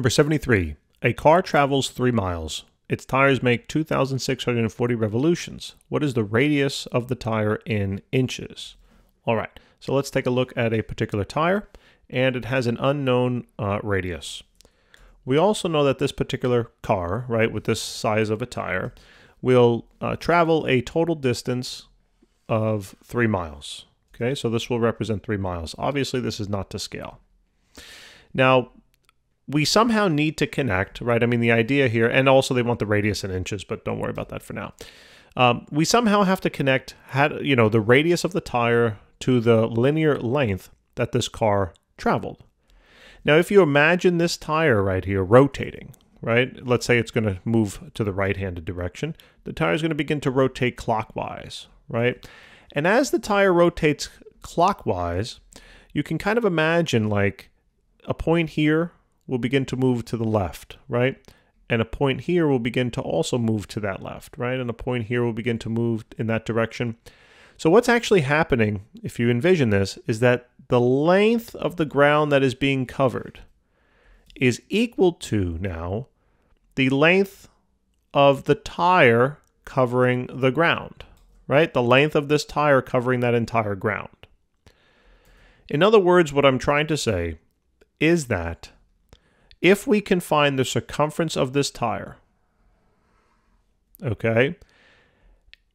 Number 73. A car travels 3 miles. Its tires make 2,640 revolutions. What is the radius of the tire in inches? All right, so let's take a look at a particular tire, and it has an unknown uh, radius. We also know that this particular car, right, with this size of a tire, will uh, travel a total distance of 3 miles. Okay, so this will represent 3 miles. Obviously, this is not to scale. Now, we somehow need to connect, right? I mean, the idea here, and also they want the radius in inches, but don't worry about that for now. Um, we somehow have to connect, had, you know, the radius of the tire to the linear length that this car traveled. Now, if you imagine this tire right here rotating, right? Let's say it's going to move to the right-handed direction. The tire is going to begin to rotate clockwise, right? And as the tire rotates clockwise, you can kind of imagine like a point here will begin to move to the left, right? And a point here will begin to also move to that left, right? And a point here will begin to move in that direction. So what's actually happening, if you envision this, is that the length of the ground that is being covered is equal to now the length of the tire covering the ground, right? The length of this tire covering that entire ground. In other words, what I'm trying to say is that if we can find the circumference of this tire, okay,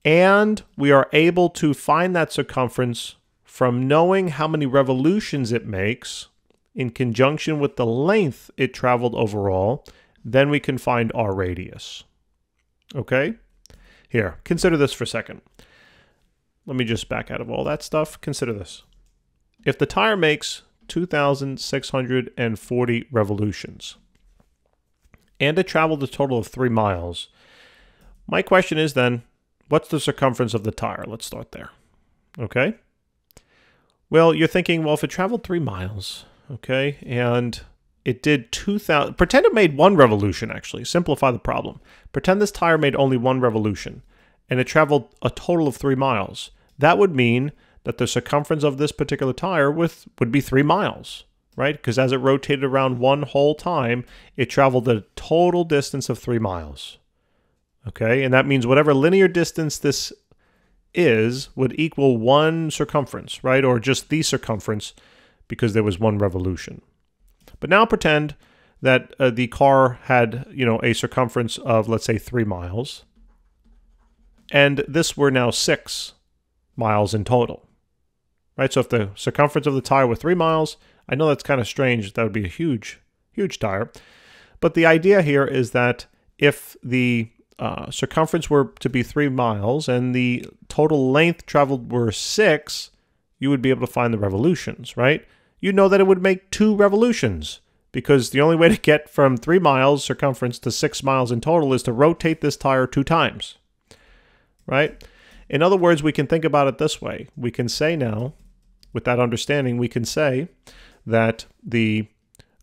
and we are able to find that circumference from knowing how many revolutions it makes in conjunction with the length it traveled overall, then we can find our radius. Okay? Here, consider this for a second. Let me just back out of all that stuff. Consider this. If the tire makes 2,640 revolutions. And it traveled a total of three miles. My question is then, what's the circumference of the tire? Let's start there. Okay? Well, you're thinking, well, if it traveled three miles, okay, and it did 2,000, pretend it made one revolution, actually. Simplify the problem. Pretend this tire made only one revolution, and it traveled a total of three miles. That would mean that the circumference of this particular tire with, would be three miles, right? Because as it rotated around one whole time, it traveled a total distance of three miles. Okay, and that means whatever linear distance this is would equal one circumference, right? Or just the circumference because there was one revolution. But now pretend that uh, the car had, you know, a circumference of, let's say, three miles. And this were now six miles in total right? So if the circumference of the tire were three miles, I know that's kind of strange. That would be a huge, huge tire. But the idea here is that if the uh, circumference were to be three miles and the total length traveled were six, you would be able to find the revolutions, right? You know that it would make two revolutions because the only way to get from three miles circumference to six miles in total is to rotate this tire two times, right? In other words, we can think about it this way. We can say now with that understanding, we can say that the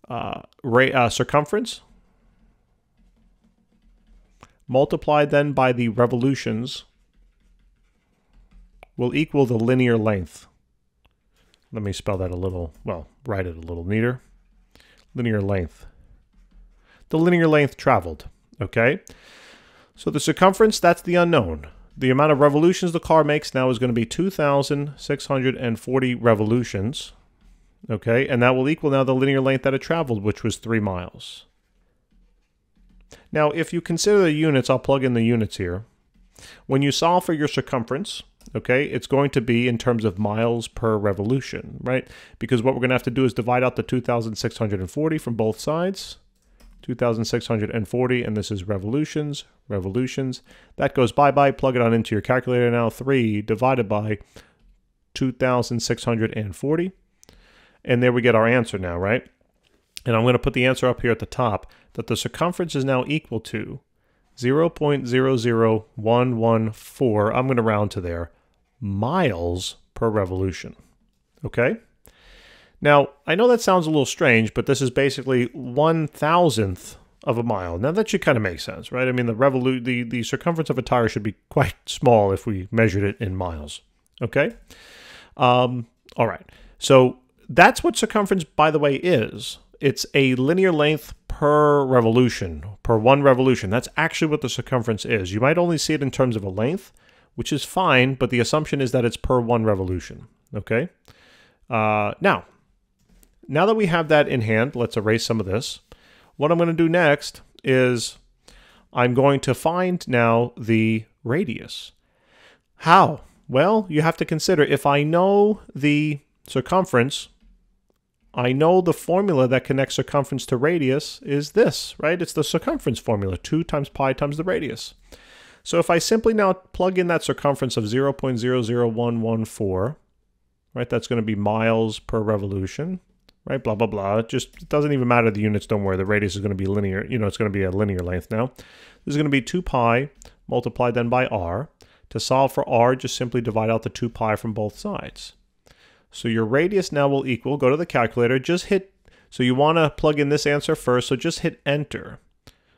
uh, uh, circumference multiplied then by the revolutions will equal the linear length. Let me spell that a little, well, write it a little neater. Linear length. The linear length traveled, okay? So the circumference, that's the unknown the amount of revolutions the car makes now is going to be 2,640 revolutions. Okay, and that will equal now the linear length that it traveled, which was 3 miles. Now, if you consider the units, I'll plug in the units here. When you solve for your circumference, okay, it's going to be in terms of miles per revolution, right? Because what we're going to have to do is divide out the 2,640 from both sides. 2,640, and this is revolutions, revolutions. That goes bye-bye, plug it on into your calculator now. 3 divided by 2,640. And there we get our answer now, right? And I'm going to put the answer up here at the top, that the circumference is now equal to 0.00114, I'm going to round to there, miles per revolution. Okay? Now, I know that sounds a little strange, but this is basically one thousandth of a mile. Now that should kind of make sense, right? I mean, the revolu- the, the circumference of a tire should be quite small if we measured it in miles. Okay? Um, all right. So that's what circumference, by the way, is. It's a linear length per revolution, per one revolution. That's actually what the circumference is. You might only see it in terms of a length, which is fine, but the assumption is that it's per one revolution, okay? Uh, now, now that we have that in hand, let's erase some of this. What I'm going to do next is I'm going to find now the radius. How? Well, you have to consider if I know the circumference, I know the formula that connects circumference to radius is this, right? It's the circumference formula, 2 times pi times the radius. So if I simply now plug in that circumference of 0.00114, right, that's going to be miles per revolution, right, blah, blah, blah. It just it doesn't even matter the units, don't worry. The radius is going to be linear, you know, it's going to be a linear length now. This is going to be 2 pi multiplied then by r. To solve for r, just simply divide out the 2 pi from both sides. So your radius now will equal, go to the calculator, just hit, so you want to plug in this answer first, so just hit enter.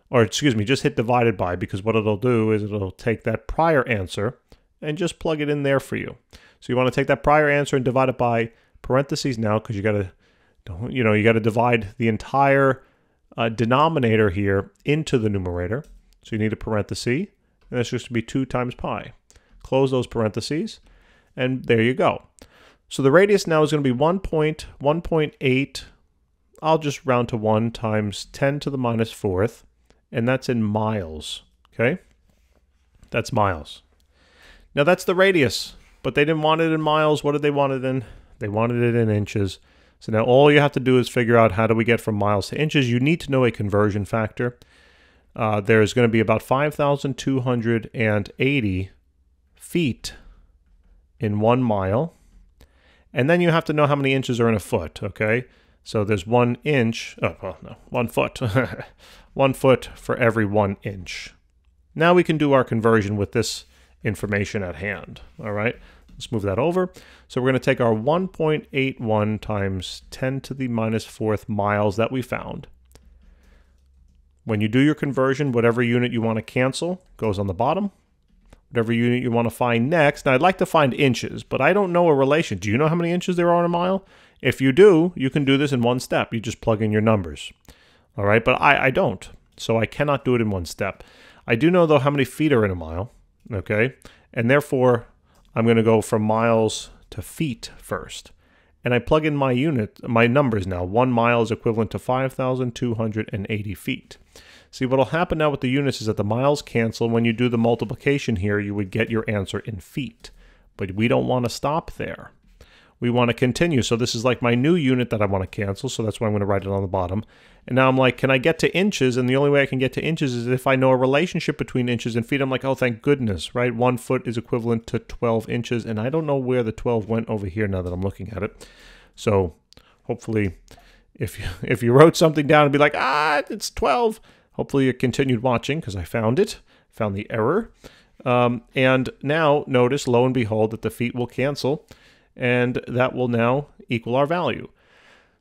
Or excuse me, just hit divided by, because what it'll do is it'll take that prior answer and just plug it in there for you. So you want to take that prior answer and divide it by parentheses now, because you got to, you know, you got to divide the entire uh, denominator here into the numerator. So you need a parenthesis, and that's just to be 2 times pi. Close those parentheses, and there you go. So the radius now is going to be 1.1.8, I'll just round to 1 times 10 to the minus fourth, and that's in miles, okay? That's miles. Now that's the radius, but they didn't want it in miles. What did they want it in? They wanted it in inches. So now all you have to do is figure out how do we get from miles to inches. You need to know a conversion factor. Uh, there's going to be about 5,280 feet in one mile. And then you have to know how many inches are in a foot, okay? So there's one inch, oh, well, no, one foot. one foot for every one inch. Now we can do our conversion with this information at hand, all right? Let's move that over. So we're going to take our 1.81 times 10 to the minus fourth miles that we found. When you do your conversion, whatever unit you want to cancel goes on the bottom whatever unit you want to find next. Now, I'd like to find inches, but I don't know a relation. Do you know how many inches there are in a mile? If you do, you can do this in one step. You just plug in your numbers. All right, but I, I don't, so I cannot do it in one step. I do know, though, how many feet are in a mile, okay? And therefore, I'm going to go from miles to feet first. And I plug in my unit, my numbers now. One mile is equivalent to 5,280 feet. See, what'll happen now with the units is that the miles cancel. When you do the multiplication here, you would get your answer in feet. But we don't want to stop there. We want to continue. So this is like my new unit that I want to cancel. So that's why I'm going to write it on the bottom. And now I'm like, can I get to inches? And the only way I can get to inches is if I know a relationship between inches and feet. I'm like, oh, thank goodness, right? One foot is equivalent to 12 inches. And I don't know where the 12 went over here now that I'm looking at it. So hopefully if you, if you wrote something down and be like, ah, it's 12, Hopefully you continued watching because I found it, found the error. Um, and now notice, lo and behold, that the feet will cancel and that will now equal our value.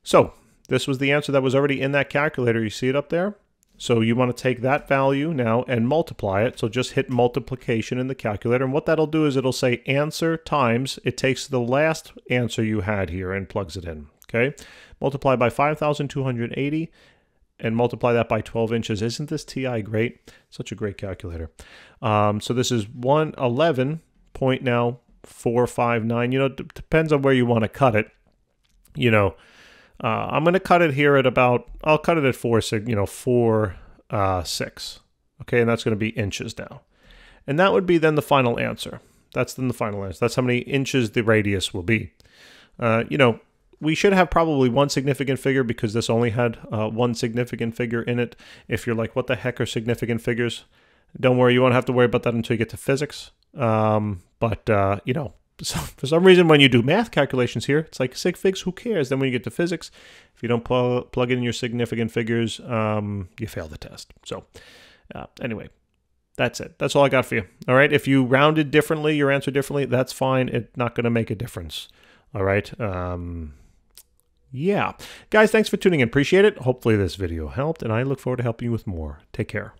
So this was the answer that was already in that calculator. You see it up there? So you want to take that value now and multiply it. So just hit multiplication in the calculator. And what that'll do is it'll say answer times, it takes the last answer you had here and plugs it in. Okay. Multiply by 5,280 and multiply that by 12 inches. Isn't this TI great? Such a great calculator. Um, so this is 111 point now 459. You know, it depends on where you want to cut it. You know, uh, I'm going to cut it here at about, I'll cut it at 4, you know, 4, uh, 6. Okay, and that's going to be inches now. And that would be then the final answer. That's then the final answer. That's how many inches the radius will be. Uh, you know, we should have probably one significant figure because this only had uh, one significant figure in it. If you're like, what the heck are significant figures? Don't worry, you won't have to worry about that until you get to physics. Um, but, uh, you know, so for some reason, when you do math calculations here, it's like sig figs, who cares? Then when you get to physics, if you don't pl plug in your significant figures, um, you fail the test. So uh, anyway, that's it. That's all I got for you. All right. If you rounded differently, your answer differently, that's fine. It's not going to make a difference. All right. Um, yeah. Guys, thanks for tuning in. Appreciate it. Hopefully this video helped, and I look forward to helping you with more. Take care.